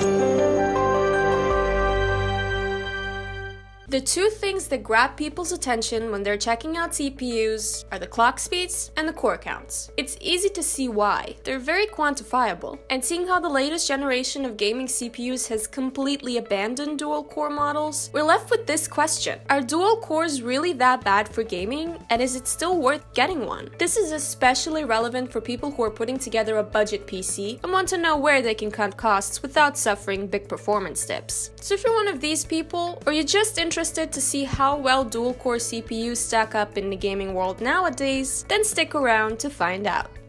Thank you. The two things that grab people's attention when they're checking out CPUs are the clock speeds and the core counts. It's easy to see why. They're very quantifiable. And seeing how the latest generation of gaming CPUs has completely abandoned dual core models, we're left with this question. Are dual cores really that bad for gaming? And is it still worth getting one? This is especially relevant for people who are putting together a budget PC and want to know where they can cut costs without suffering big performance dips. So if you're one of these people, or you're just interested interested to see how well dual-core CPUs stack up in the gaming world nowadays, then stick around to find out.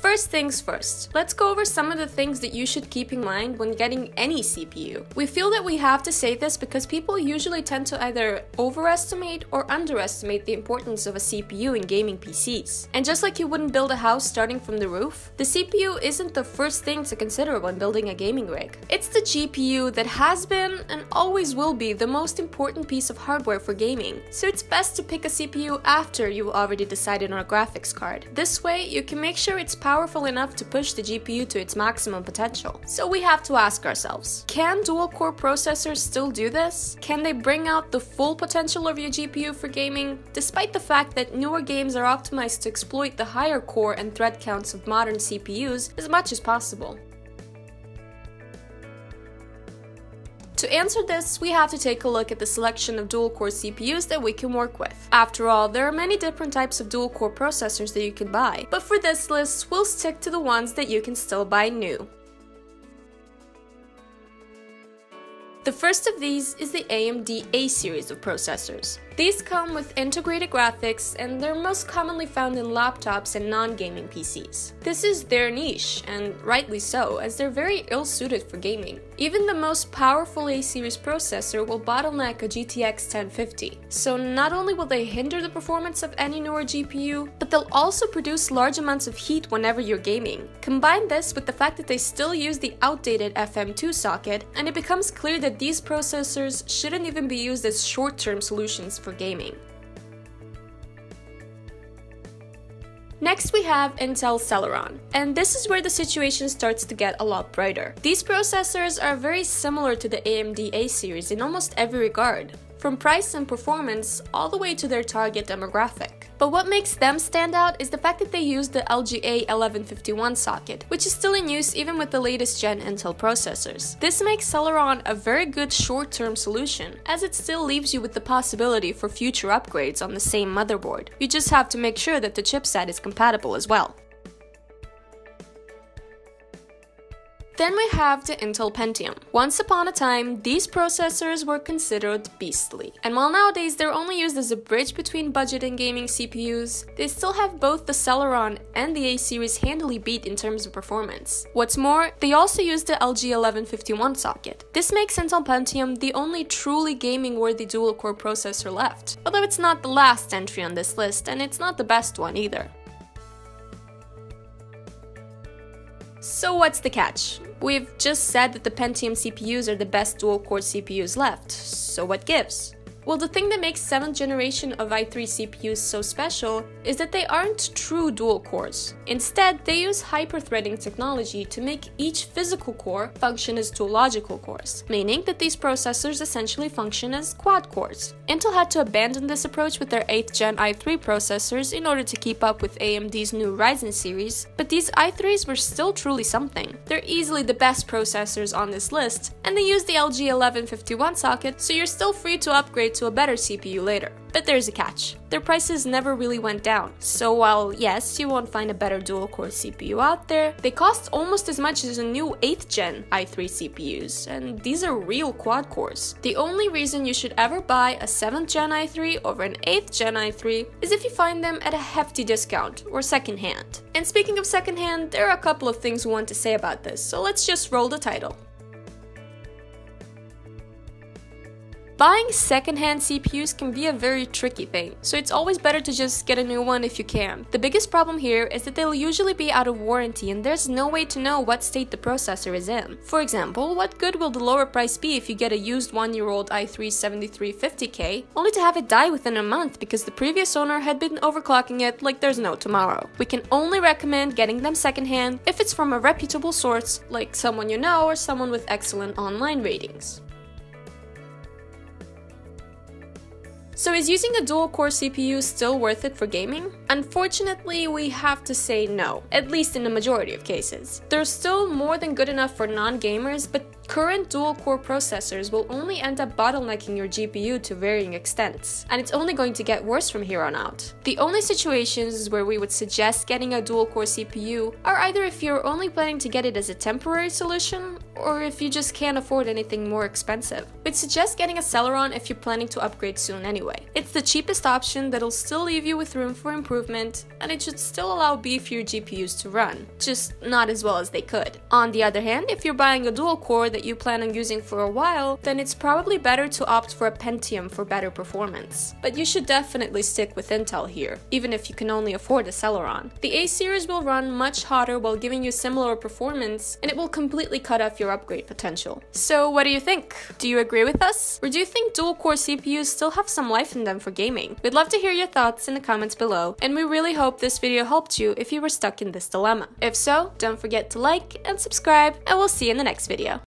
First things first, let's go over some of the things that you should keep in mind when getting any CPU. We feel that we have to say this because people usually tend to either overestimate or underestimate the importance of a CPU in gaming PCs. And just like you wouldn't build a house starting from the roof, the CPU isn't the first thing to consider when building a gaming rig. It's the GPU that has been and always will be the most important piece of hardware for gaming, so it's best to pick a CPU after you've already decided on a graphics card. This way, you can make sure it's powerful enough to push the GPU to its maximum potential. So we have to ask ourselves, can dual-core processors still do this? Can they bring out the full potential of your GPU for gaming, despite the fact that newer games are optimized to exploit the higher core and thread counts of modern CPUs as much as possible? To answer this, we have to take a look at the selection of dual-core CPUs that we can work with. After all, there are many different types of dual-core processors that you can buy, but for this list, we'll stick to the ones that you can still buy new. The first of these is the AMD A series of processors. These come with integrated graphics and they're most commonly found in laptops and non-gaming PCs. This is their niche, and rightly so, as they're very ill-suited for gaming. Even the most powerful A-series processor will bottleneck a GTX 1050, so not only will they hinder the performance of any newer GPU, but they'll also produce large amounts of heat whenever you're gaming. Combine this with the fact that they still use the outdated FM2 socket, and it becomes clear that these processors shouldn't even be used as short-term solutions for for gaming. Next we have Intel Celeron, and this is where the situation starts to get a lot brighter. These processors are very similar to the AMD A series in almost every regard, from price and performance all the way to their target demographic. But what makes them stand out is the fact that they use the LGA 1151 socket, which is still in use even with the latest gen Intel processors. This makes Celeron a very good short-term solution, as it still leaves you with the possibility for future upgrades on the same motherboard. You just have to make sure that the chipset is compatible as well. Then we have the Intel Pentium. Once upon a time, these processors were considered beastly. And while nowadays they're only used as a bridge between budget and gaming CPUs, they still have both the Celeron and the A-series handily beat in terms of performance. What's more, they also use the LGA 1151 socket. This makes Intel Pentium the only truly gaming-worthy dual-core processor left, although it's not the last entry on this list and it's not the best one either. So what's the catch? We've just said that the Pentium CPUs are the best dual-core CPUs left, so what gives? Well, the thing that makes 7th generation of i3 CPUs so special is that they aren't true dual cores. Instead, they use hyperthreading technology to make each physical core function as two logical cores, meaning that these processors essentially function as quad cores. Intel had to abandon this approach with their 8th gen i3 processors in order to keep up with AMD's new Ryzen series, but these i3s were still truly something. They're easily the best processors on this list, and they use the LGA 1151 socket, so you're still free to upgrade upgrade to a better CPU later. But there's a catch. Their prices never really went down. So while yes, you won't find a better dual-core CPU out there, they cost almost as much as a new 8th gen i3 CPUs, and these are real quad cores. The only reason you should ever buy a 7th gen i3 over an 8th gen i3 is if you find them at a hefty discount or secondhand. And speaking of secondhand, there are a couple of things we want to say about this, so let's just roll the title. Buying secondhand CPUs can be a very tricky thing, so it's always better to just get a new one if you can. The biggest problem here is that they'll usually be out of warranty and there's no way to know what state the processor is in. For example, what good will the lower price be if you get a used one-year-old i3-7350K, only to have it die within a month because the previous owner had been overclocking it like there's no tomorrow. We can only recommend getting them secondhand if it's from a reputable source, like someone you know or someone with excellent online ratings. So is using a dual-core CPU still worth it for gaming? Unfortunately, we have to say no, at least in the majority of cases. They're still more than good enough for non-gamers, but Current dual-core processors will only end up bottlenecking your GPU to varying extents, and it's only going to get worse from here on out. The only situations where we would suggest getting a dual-core CPU are either if you're only planning to get it as a temporary solution, or if you just can't afford anything more expensive. We'd suggest getting a Celeron if you're planning to upgrade soon anyway. It's the cheapest option that'll still leave you with room for improvement, and it should still allow beefier GPUs to run, just not as well as they could. On the other hand, if you're buying a dual core that that you plan on using for a while, then it's probably better to opt for a Pentium for better performance. But you should definitely stick with Intel here, even if you can only afford a Celeron. The A series will run much hotter while giving you similar performance, and it will completely cut off your upgrade potential. So what do you think? Do you agree with us? Or do you think dual-core CPUs still have some life in them for gaming? We'd love to hear your thoughts in the comments below, and we really hope this video helped you if you were stuck in this dilemma. If so, don't forget to like and subscribe, and we'll see you in the next video.